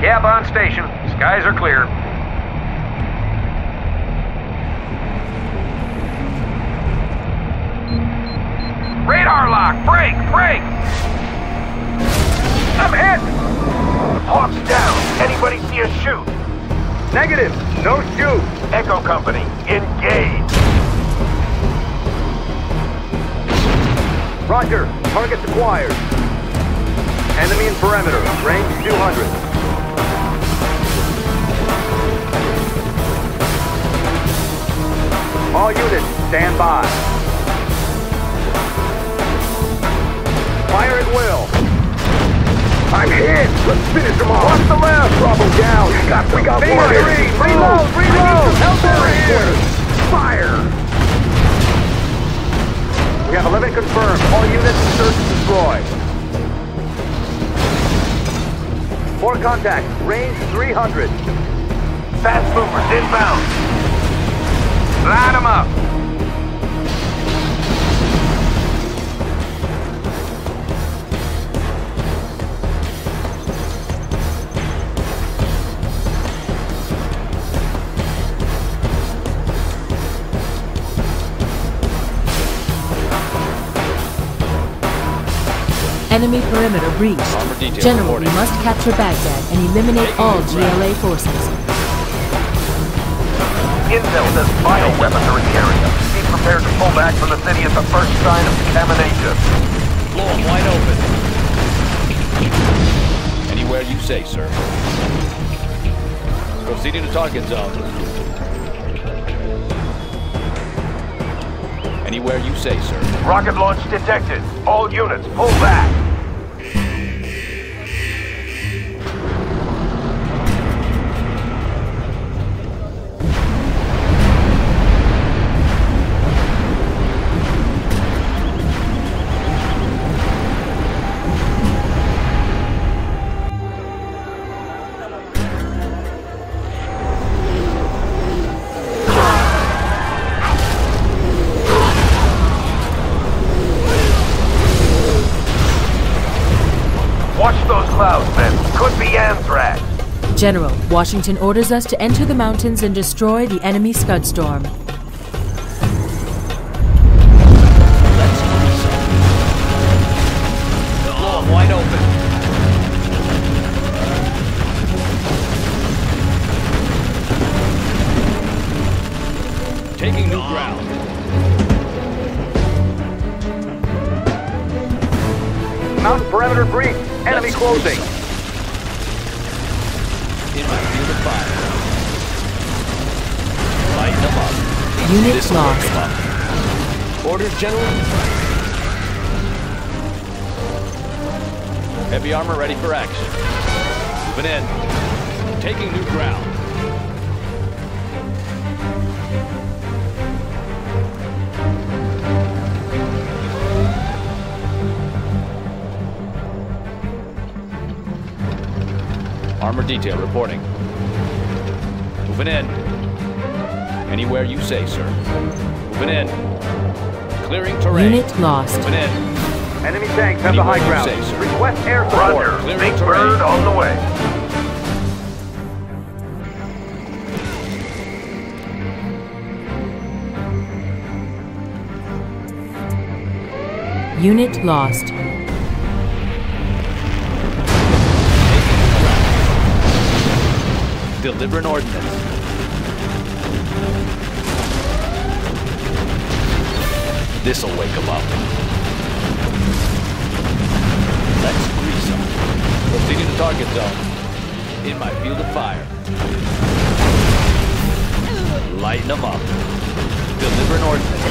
CAP on station. Skies are clear. Radar lock! Break! Break! I'm hit! Hawk's down. Anybody see a chute? Negative. No chute. Echo Company, engage. Roger. Target acquired. Enemy in perimeter. Range 200. All units, stand by. Fire at will. I'm hit. Let's finish them off. Watch the left. Bravo down. Got, we got Beam one. three. Reload, reload. Help over here. Fire. We have 11 confirmed. Units search destroy. More contact. Range 300. Fast movers inbound. Line them up. Enemy perimeter breached. General, we must capture Baghdad and eliminate all GLA forces. Intel says bioweapons are in the area. Be prepared to pull back from the city at the first sign of contamination. Blow 'em wide open. Anywhere you say, sir. Proceeding to target zone. Anywhere you say, sir. Rocket launch detected. All units, pull back. Be anthrax. General, Washington orders us to enter the mountains and destroy the enemy Scud Storm. Blow 'em wide open. Taking new ground. Mountain perimeter breach. Enemy closing. In my field of fire. Lighten them up. Unit This'll lost. up. Orders, General? Heavy armor ready for action. Moving in. Taking new ground. Armor detail reporting. Moving in. Anywhere you say, sir. Moving in. Clearing terrain. Unit lost. Moving in. Enemy tanks have the high ground. say, sir. Request air support. Roger. Clearing Big terrain. Bird on the way. Unit lost. Deliver an ordnance. This'll wake 'em up. Let's grease 'em. Proceeding to target zone. In my field of fire. Lighten 'em up. Deliver an ordnance.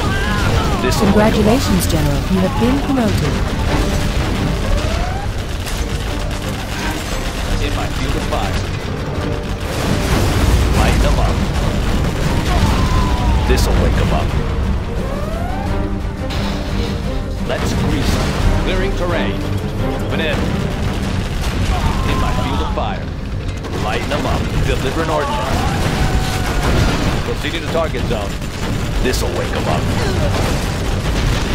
This'll wake 'em up. Congratulations, General. You have been promoted. In my field of fire. Lighten 'em up. This'll wake wake 'em up. Let's grease 'em. Clearing terrain. Moving in. In my field of fire. Lighten 'em up. Deliver an ordnance. Proceeding to target zone. This'll wake wake 'em up.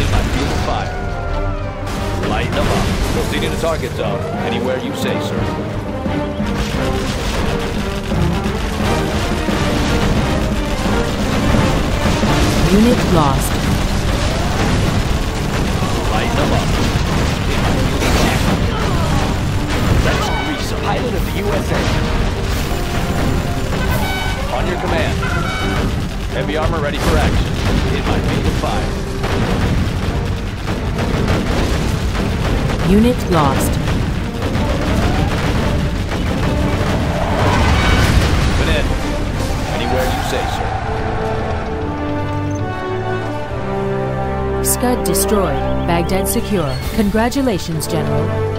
In my field of fire. Proceeding to target zone. Anywhere you say, sir. Unit lost. Lighten them up. In my field of fire. Let's grease 'em. Pilot of the USA. On your command. Heavy armor ready for action. In my field of fire. Unit lost. Moving in. Anywhere you say, sir. Destroyed. Baghdad secure. Congratulations, General.